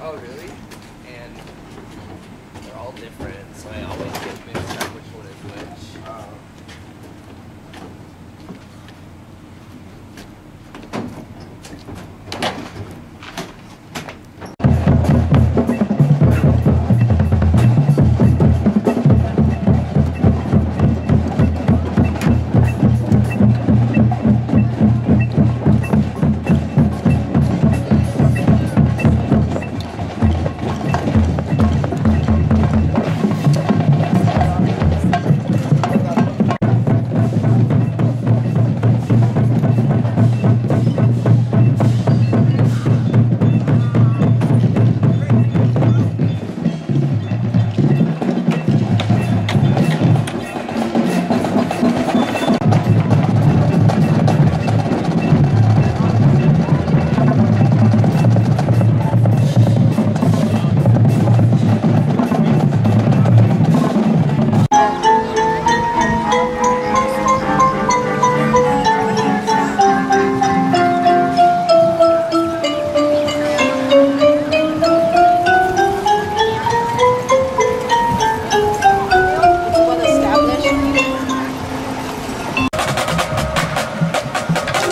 Oh, really? And they're all different, so I always get mixed up which one is which. well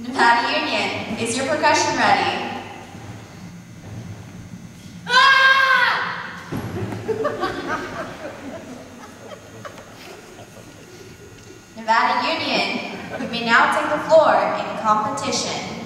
Nevada Union, is your percussion ready? Ah! Nevada Union, you may now take the floor in competition.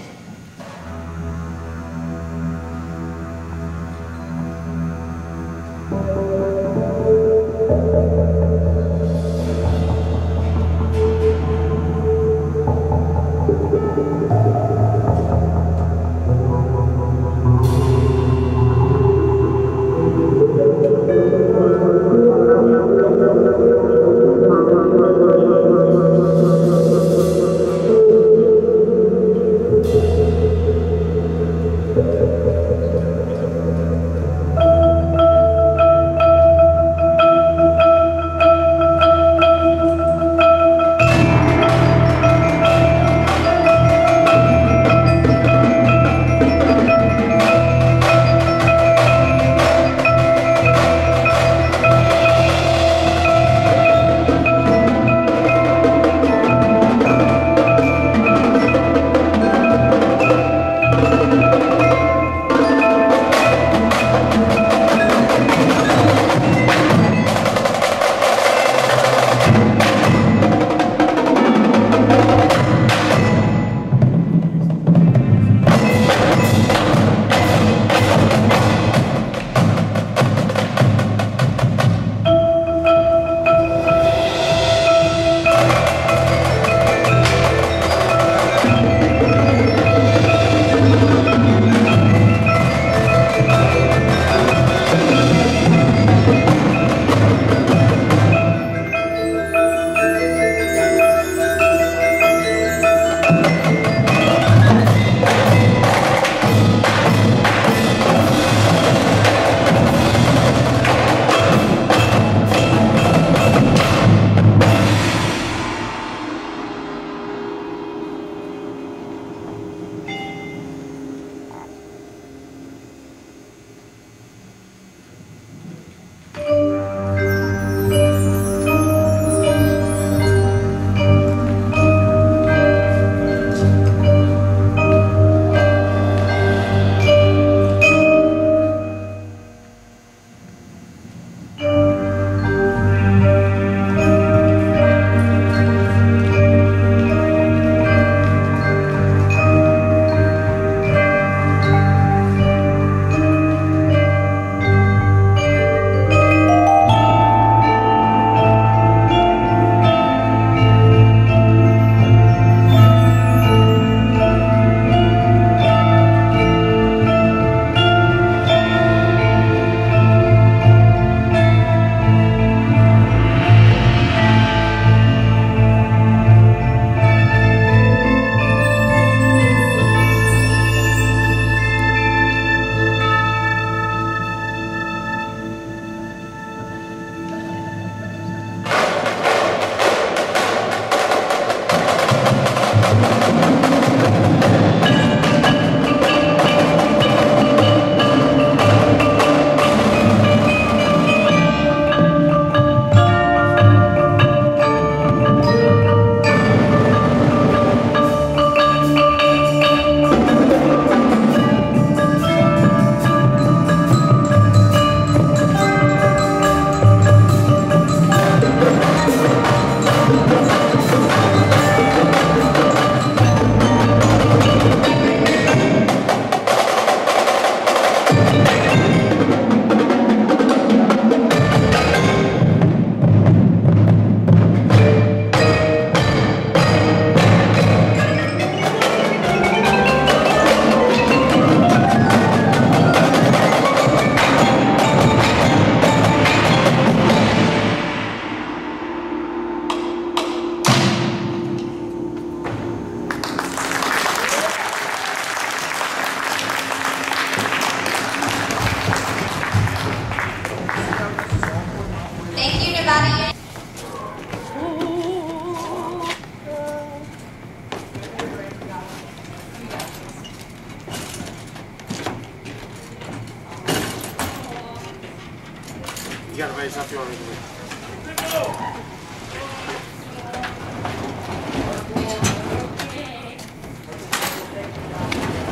You got a raise up, you want me to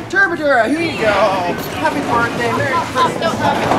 Turbadura, here you go. Happy birthday, Merry Christmas.